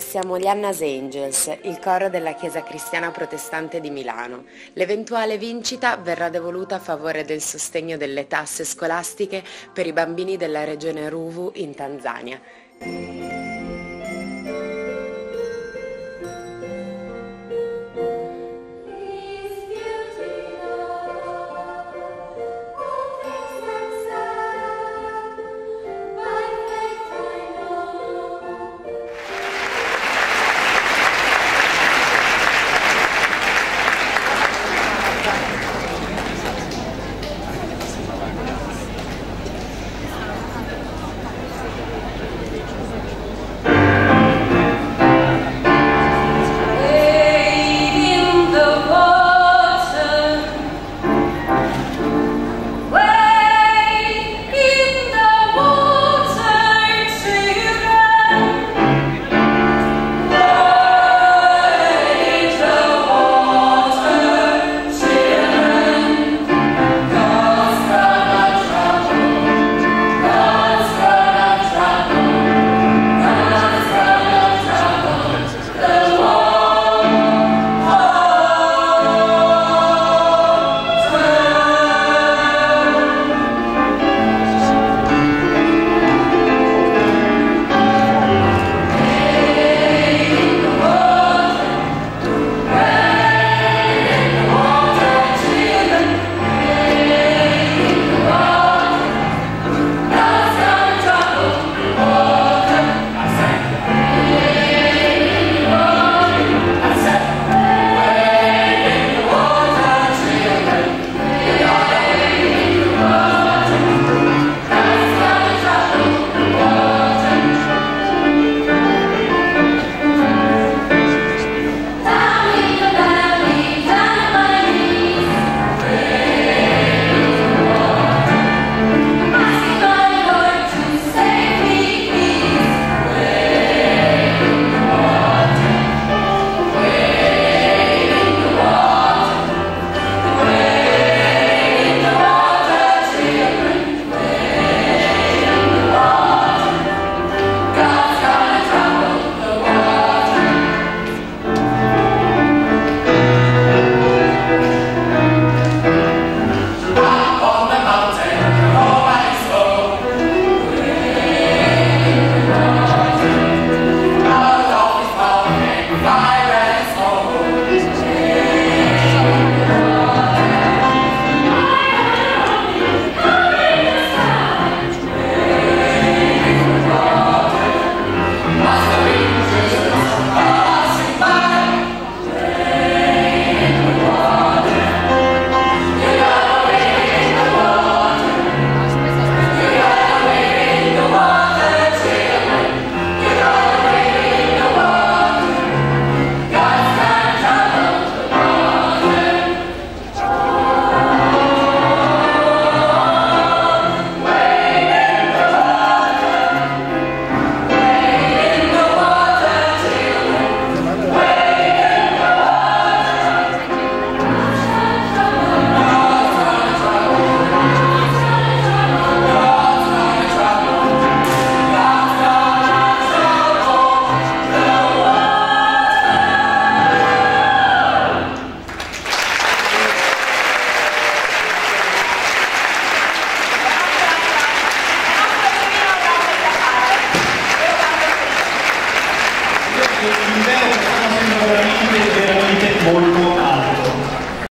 siamo gli Anna's Angels, il coro della Chiesa Cristiana Protestante di Milano. L'eventuale vincita verrà devoluta a favore del sostegno delle tasse scolastiche per i bambini della regione Ruvu in Tanzania.